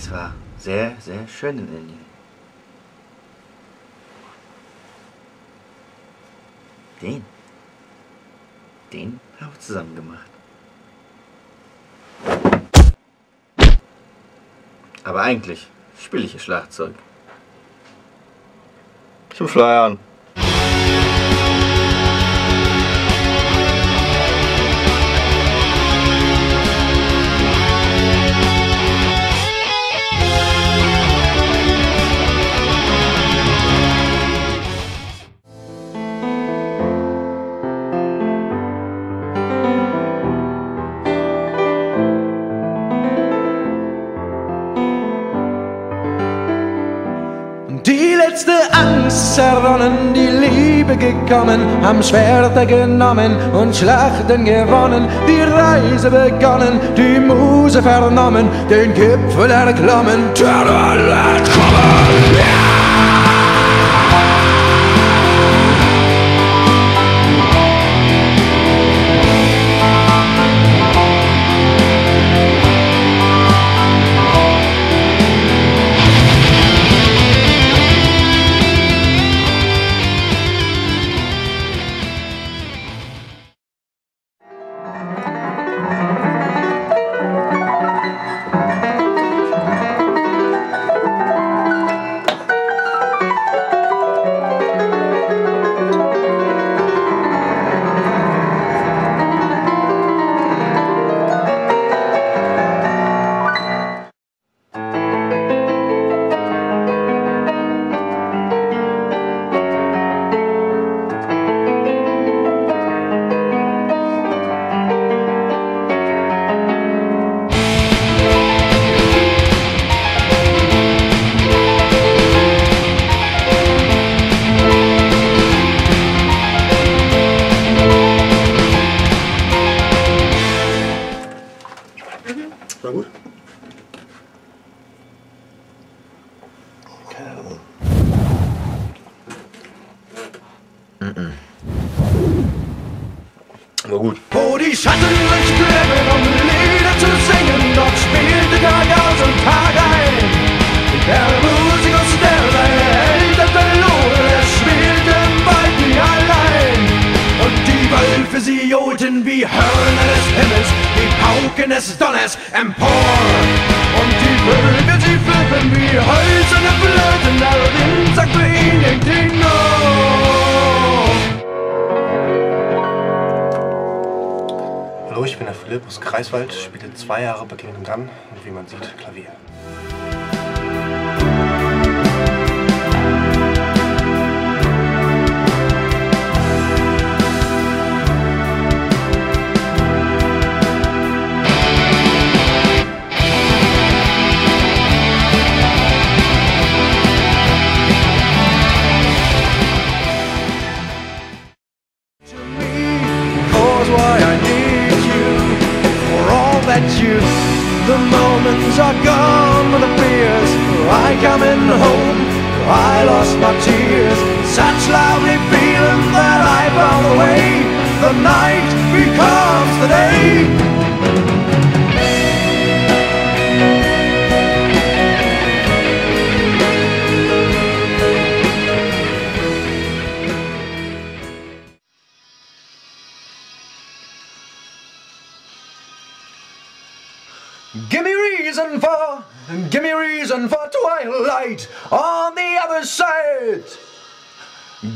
Es war sehr, sehr schön in Indien. Den. Den haben wir zusammen gemacht. Aber eigentlich spiele ich hier Schlagzeug. Zum Flyern. Letzte Angst zerronnen, die Liebe gekommen, haben Schwerter genommen und Schlachten gewonnen, die Reise begonnen, die Muse vernommen, den Gipfel erklommen, Terror kommen. War agora? Pauken des Donners empor. Und die Vögel, sie flippen wie hölzerne Flöten, der Wind sagt für ihn in die Not. Hallo, ich bin der Philipp aus Greifswald, spiele zwei Jahre bei Kingdom Gun und wie man sieht, Klavier. The moments are gone with the fears I come coming home I lost my tears. Such lovely feeling that I found away The night becomes the day Give me reason for, give me reason for twilight on the other side.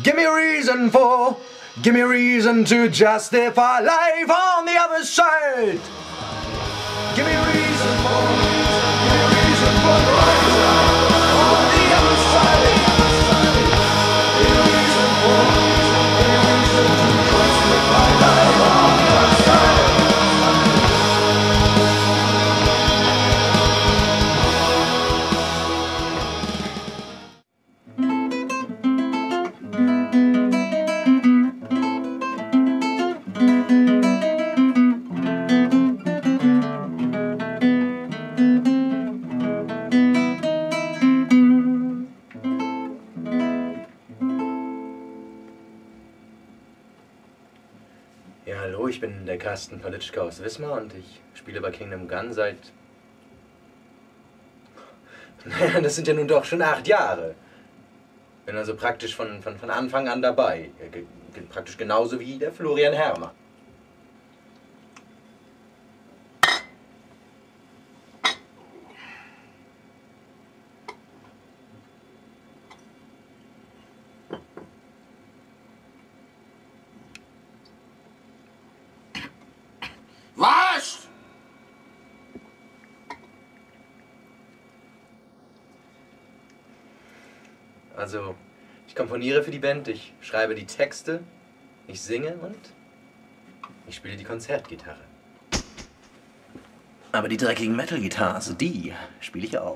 Give me reason for, give me reason to justify life on the other side. Give me reason for, hallo, ich bin der Carsten Palitschka aus Wismar und ich spiele bei Kingdom Gun seit Naja, das sind ja nun doch schon acht Jahre. Bin also praktisch von, von, von Anfang an dabei. Praktisch genauso wie der Florian Hermer. Also, ich komponiere für die Band, ich schreibe die Texte, ich singe und ich spiele die Konzertgitarre. Aber die dreckigen Metal-Guitars, die spiele ich auch.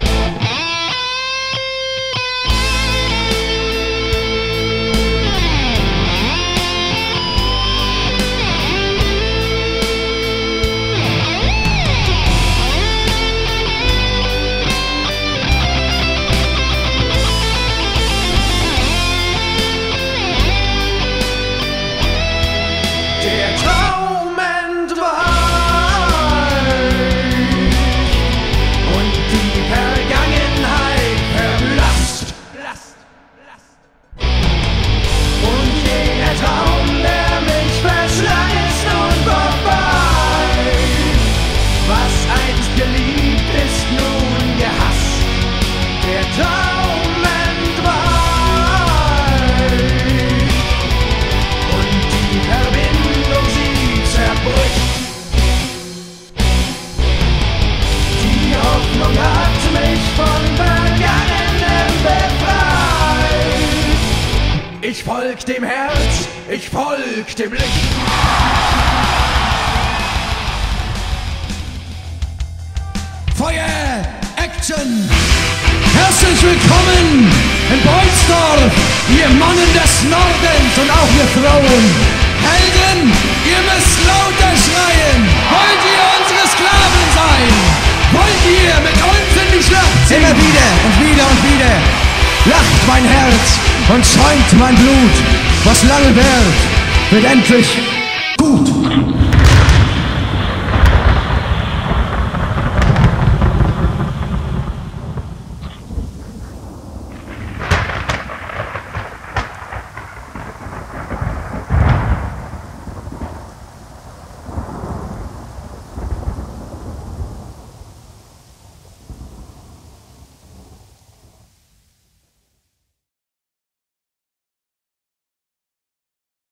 Der folg dem Herz, ich folg dem Licht. Feuer, Action! Herzlich willkommen in Beutzdorf, ihr Mannen des Nordens und auch ihr Frauen. Helden, ihr müsst lauter schreien. Wollt ihr unsere Sklaven sein? Wollt ihr mit uns in die Schlacht ziehen? Immer wieder und wieder und wieder. Lacht mein Herz und schäumt mein Blut. Was lange währt, wird endlich